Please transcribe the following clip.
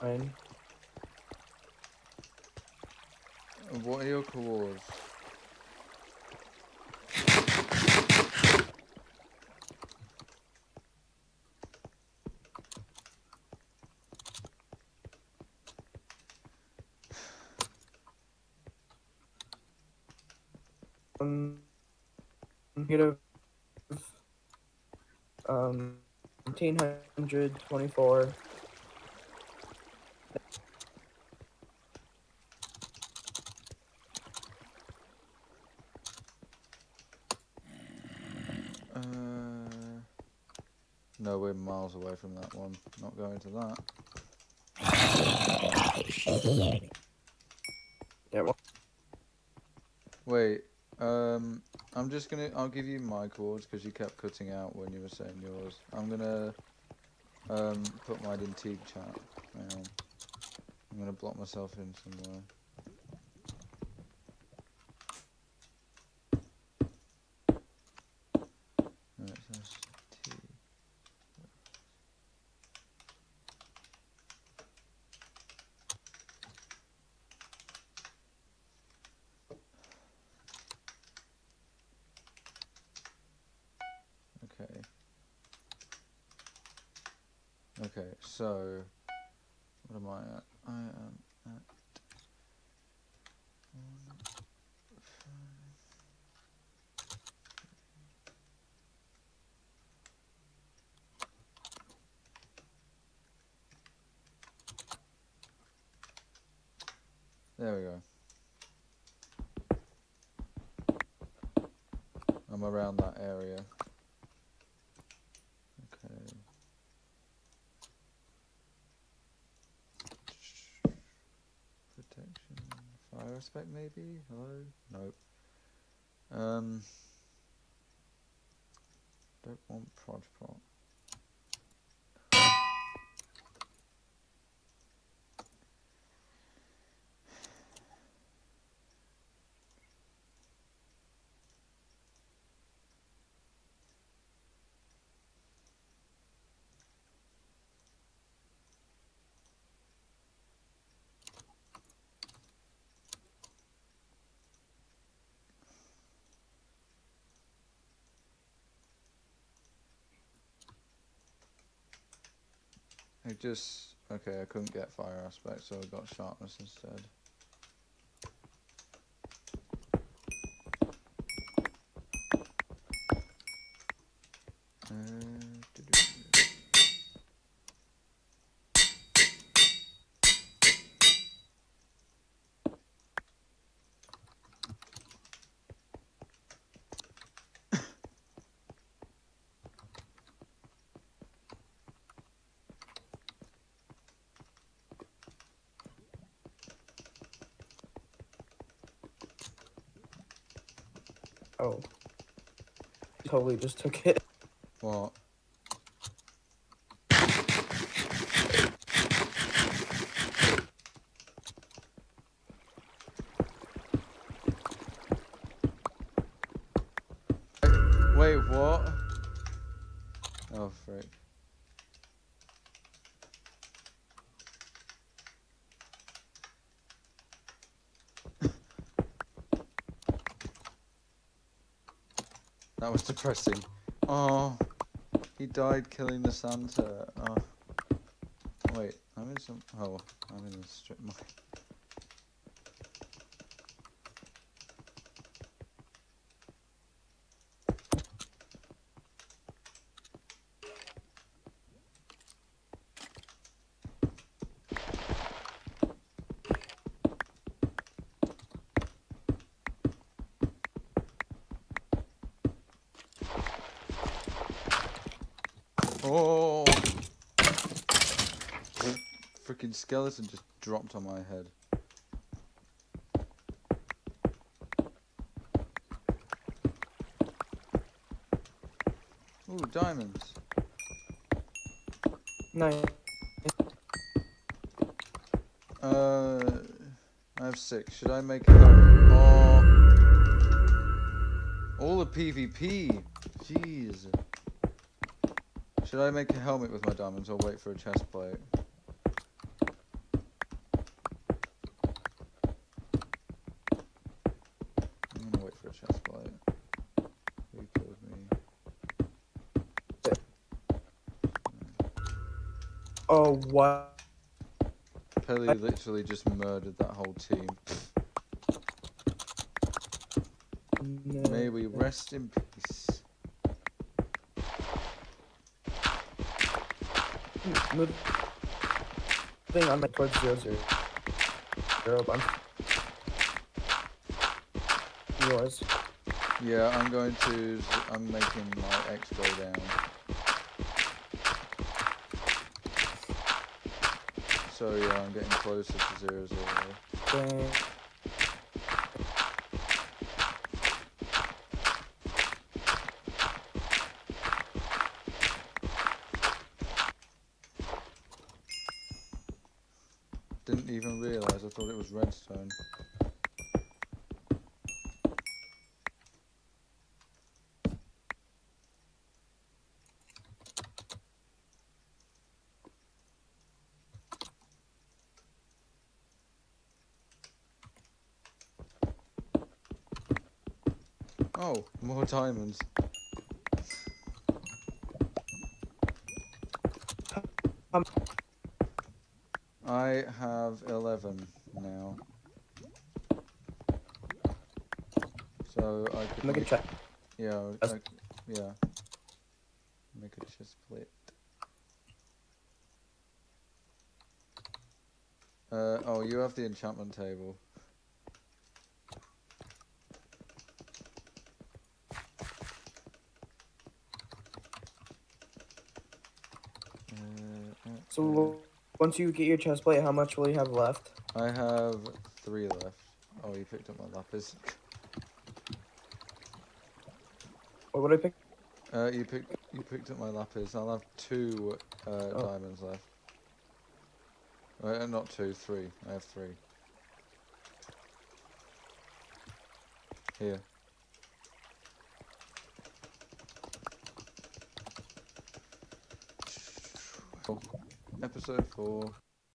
Fine. What are your coords? Um, negative um, 1924. Uh, no, we're miles away from that one. Not going to that. Yeah, well, Wait, um, I'm just gonna. I'll give you my chords because you kept cutting out when you were saying yours. I'm gonna um put mine in Teague chat. I'm gonna block myself in somewhere. Right, so that's T. Okay. Okay, so what am I at? I am at one, five. There we go. I'm around that area. Okay. Protection. Fire aspect maybe? Hello? Nope. Um don't want prod prot. I just okay, I couldn't get fire aspect, so I got sharpness instead. Uh, doo-doo-doo. Oh. Totally just took it. What? Wait, what? Oh, frick. That was depressing. Oh, he died killing the Santa. Oh. Wait, I'm in some. Oh, I'm in the strip mine. Oh! Freaking skeleton just dropped on my head. Ooh, diamonds. Nice. Uh, I have six. Should I make it up? Oh, all the PvP. Jeez. Should I make a helmet with my diamonds or wait for a chest plate? I'm gonna wait for a chest plate. Who killed me? Oh, wow. Pelly literally just murdered that whole team. No. May we rest in peace. Thing on my towards zero zero. Zero. I'm. Yours. Yeah, I'm going to. I'm making my X go down. So yeah, I'm getting closer to zero zero. Dang. Thought it was redstone. Oh, more diamonds. Um. I have 11 now. So I could Make a make, check. yeah, I, yeah. Make a chest plate. Uh, oh, you have the enchantment table. Uh, uh, So once you get your chest plate, how much will you have left? I have three left. Oh, you picked up my lapis. What would I pick? Uh, you picked you picked up my lapis. I'll have two uh, Oh. diamonds left. Uh, not two, three. I have three. Here. Episode four.